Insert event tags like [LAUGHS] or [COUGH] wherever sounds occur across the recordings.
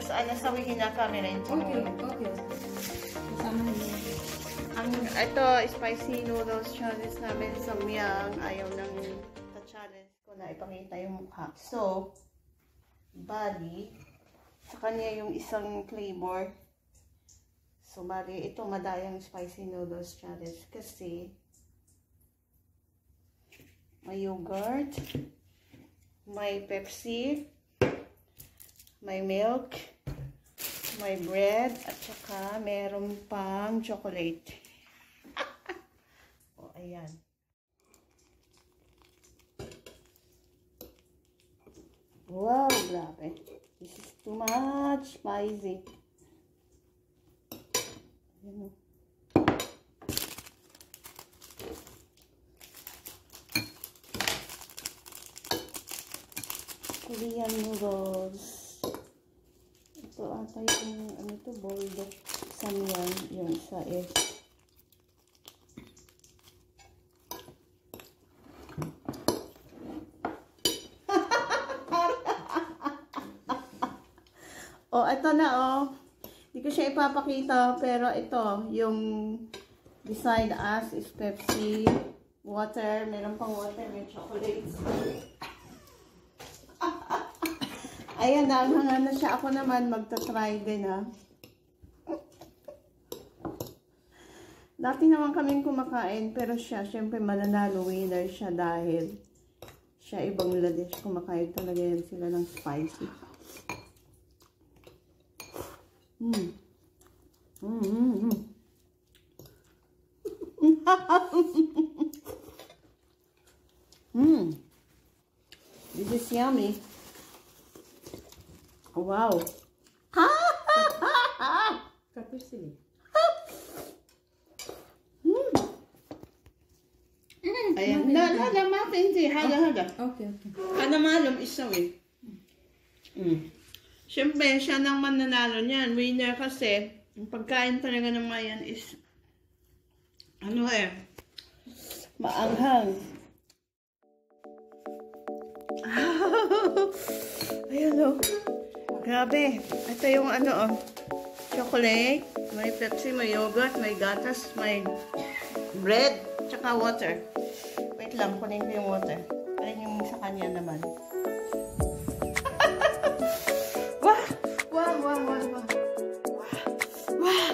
Terus ano sabihin na kami rin. Okay, okay. Kasama na yun. Ang, ito, spicy noodles challenge namin sa Miyang. Ayaw ng challenge ko na ipakita yung mukha. So, bali, sa kanya yung isang flavor. So, bali, ito madayang spicy noodles challenge kasi may yogurt, may Pepsi, may milk, may bread, at saka meron pang chocolate. [LAUGHS] o, ayan. Wow, grabe. This is too much spicy. Ayan. Korean noodles. Ito ata yung ano to, bulldog samyang yun sa eh. [LAUGHS] oh, ito na oh. Hindi ko siya ipapakita pero ito yung beside us is Pepsi, water, meron pang water, may chocolates. Ayan, naanghangan na siya. Ako naman, magta-try din, ha. Dati naman kaming kumakain, pero siya, syempre, mananalo winner siya dahil siya ibang Bangladesh. Kumakain talaga yan sila ng spicy. Mm. Mm, mm, mm. [LAUGHS] mm. This is yummy. Wow. Kapusili. Ayan. La, la, la, ma, hindi. Haga, haga. Okay, okay. Kada malum isaw eh. Mm. Siyempre, siya nang mananalo niyan. Winner kasi, ang pagkain talaga ng mayan is, ano eh, maanghang. [LAUGHS] Ayan o. Grabe. Ito yung ano oh. Chocolate, may Pepsi, may yogurt, may gatas, may bread, tsaka water. Wait lang, kunin ko yung water. Ayun yung sa kanya naman. [LAUGHS] wah! Wah, wah, wah, wah. Wah! Wah!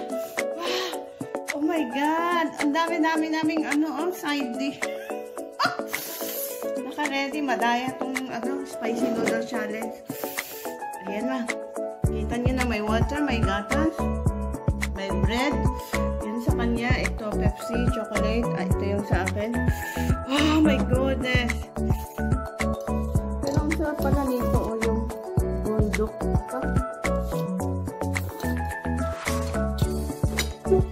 Oh my God! Ang dami-dami naming ano oh, side dish. [LAUGHS] Naka-ready, madaya tong ano, spicy noodle challenge. Ayan na. Kita niyo na may water, may gatas, may bread. Yan sa kanya, ito Pepsi, chocolate. Ah, ito yung sa akin. Oh my goodness! Pero ang sarap pala nito, o oh, yung bundok.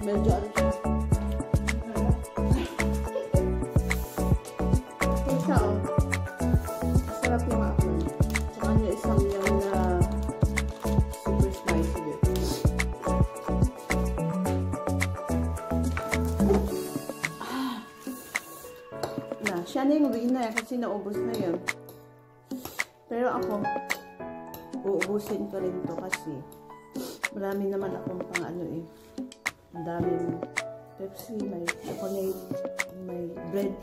Medyo yung winner kasi naubos na yun. Pero ako, uubusin ko rin to kasi marami naman akong pang ano eh. Ang daming Pepsi, may chocolate, may bread.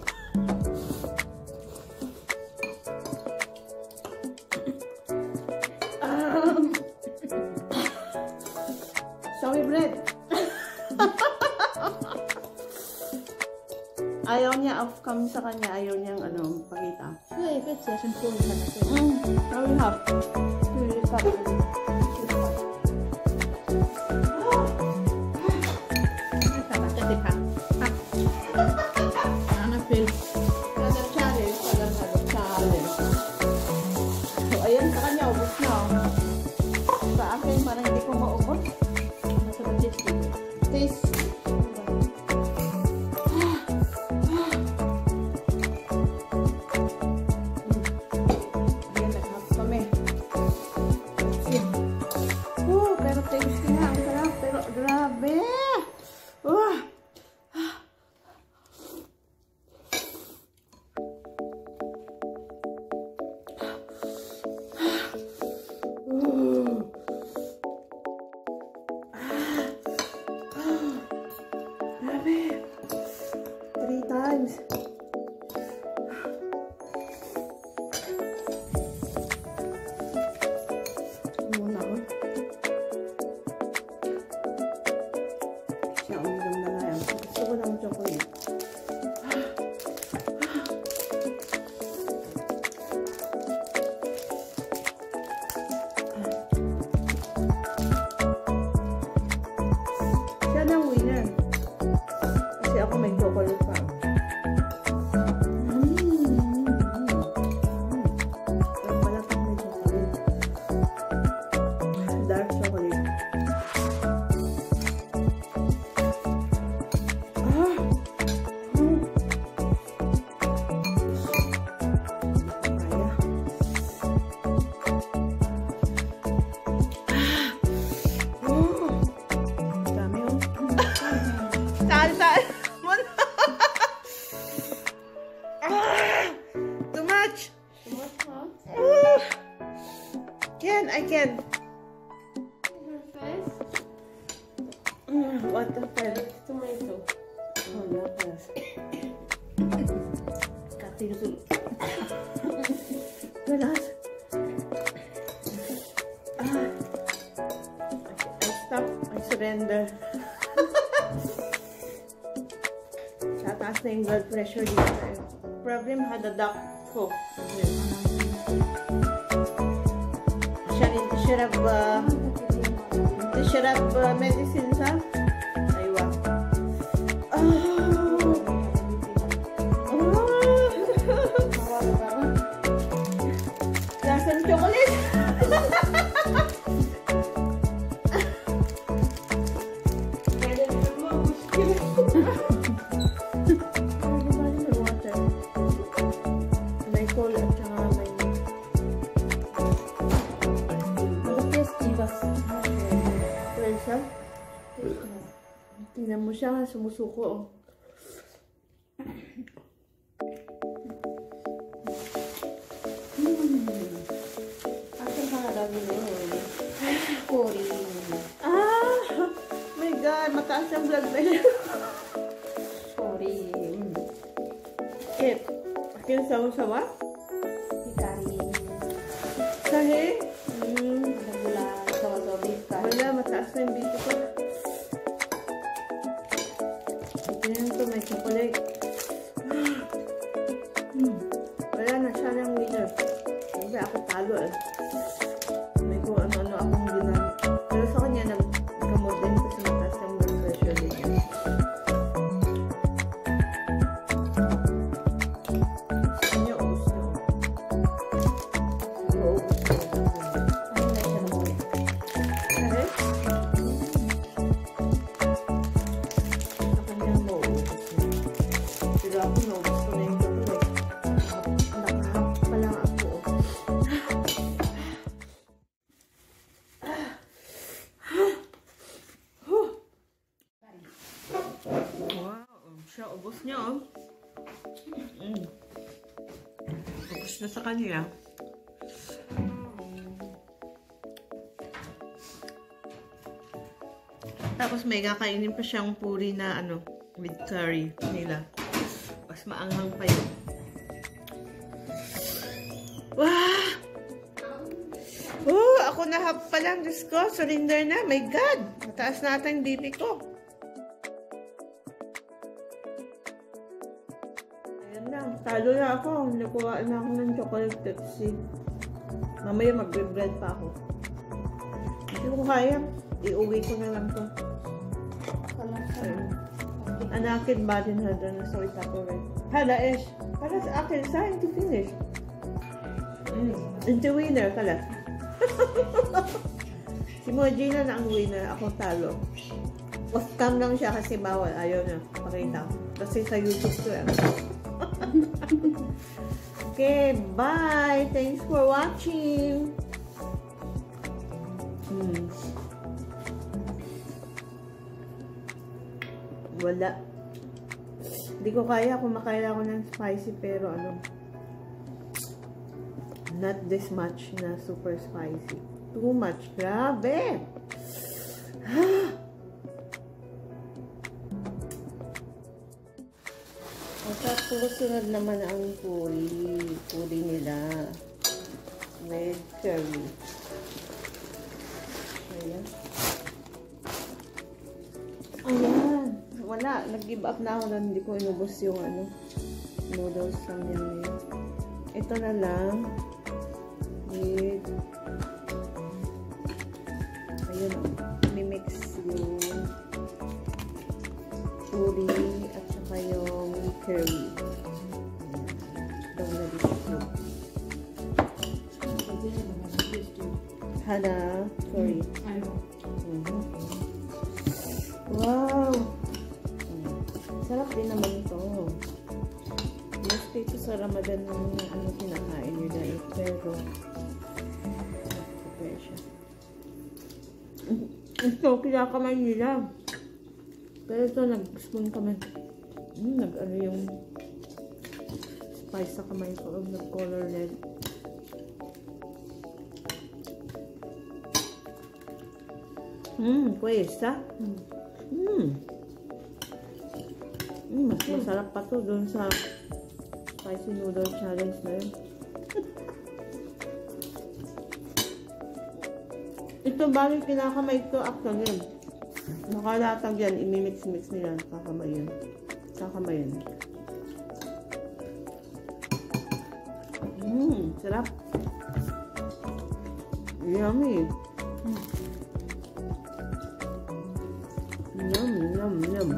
Ayaw niya off cam sa kanya. Ayaw niyang ano, pakita. Yeah, if it's yes, and full na natin. Mm. Ano feel? Another challenge. Another challenge. So, ayan sa akin, parang hindi ko maubos. Masarap food. Taste. Stop. I surrender. [LAUGHS] Tataas na yung blood pressure dito. Problem had a duck ko. Siya rin should have, uh, should have uh, medicine sa? Aywa. Ah. [LAUGHS] Ah. Lasa ng chocolate. Siya, sumusuko. Oh. Asan ka nga? Kori. Ah! My God, mataas ang blood pressure. Kori. Kit, akin sawa-sawa? Hikari. Sahi? Ubos niya oh. Mm. Ubos na sa kanya. Tapos may kakainin pa siyang puri na ano, with curry nila. Mas maanghang pa yun. Wow! Oh, ako na hap pa lang. Diyos ko, surrender na. My God! Mataas na ata yung BP ko. Talo na ako. Nakuha na ako ng chocolate Pepsi. Mamaya magbe-bread pa ako. Hindi ko kaya. Iuwi ko na lang to. Anakin ba din ha doon sa Tupperware? Hala, Ish. Para sa akin, saan to finish? Mm. Into winner, kala. [LAUGHS] si Mojina na ang winner. Ako talo. Off-cam lang siya kasi bawal. Ayaw na. Pakita. Kasi sa YouTube to yan. Okay, bye. Thanks for watching. Hmm. Wala. Hindi ko kaya kung makaya ako ng spicy pero ano not this much na super spicy. Too much. Grabe! [SIGHS] At tapos sunod naman ang puri. Puri nila. With curry. Ayan. Ayan. Wala. Nag-give up na ako na hindi ko inubos yung ano, noodles yan ngayon. Ito na lang. With Ito, kinakamay nila. Pero ito, nag-spoon kamay. Mm, nag-ano yung spice sa kamay ko. Nag-color red. Mmm, questa. Mmm. Mmm. Mm, mas masarap pa to dun sa spicy noodle challenge na yun. Ito bali kinakamay ko actually. Nakalatag yan, imimix-mix nila. Kakamay yun. Kakamay yun. Mmm, sarap. Yummy. Yum, yum, yum.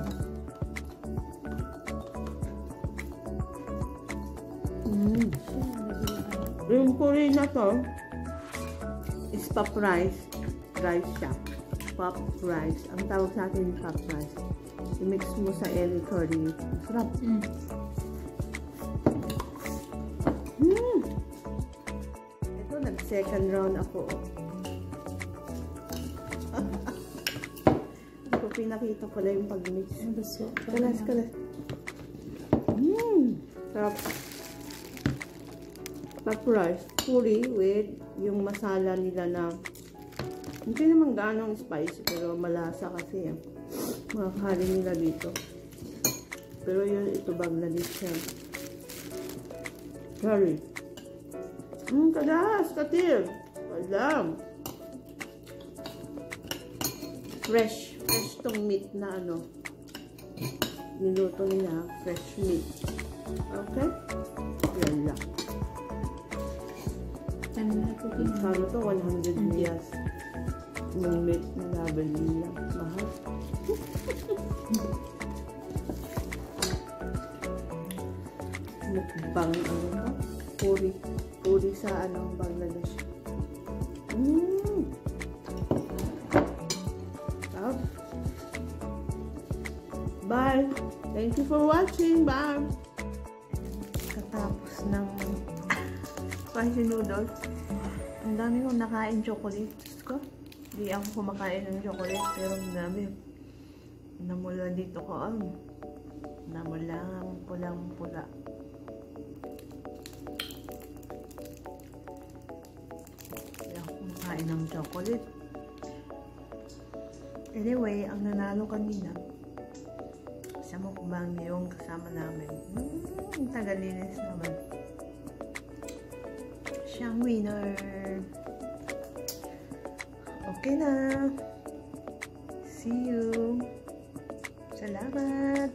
Mm. Yung curry na to is pop rice. Rice siya. Pop rice. Ang tawag sa atin pop rice. I-mix mo sa any curry. Sarap. Mm. Mm. Ito, nag-second round ako. [LAUGHS] Ko pinakita pala yung pag-mix. Kalas, kalas. Mmm. Sarap. Rice. Puri with yung masala nila na hindi naman ganong spicy pero malasa kasi yan. Mga curry nila dito. Pero yun, ito Bangladesh yan. Curry. Mmm, kadas, katil. Alam. Fresh. Fresh tong meat na ano. Niluto nila. Fresh meat. Okay? Yan lang. Kano to? 100 riyas. Yung meat na level nila. Mahal. Mukbang ano ba? Puri. Puri sa ano, Bangladesh. Mmm. Sarap. Bye. Thank you for watching. Bye. Katapos ng spicy noodles. Ang dami kong nakain chocolate. Diyos ko. Hindi ako kumakain ng chocolate. Pero ang dami. Namula dito ko. Ang namulang pulang-pula. Hindi ako kumakain ng chocolate. Anyway, ang nanalo kanina sa mukbang yung kasama namin. Hmm, ang tagalinis naman. Siyang winner. Okay na. See you. Salamat.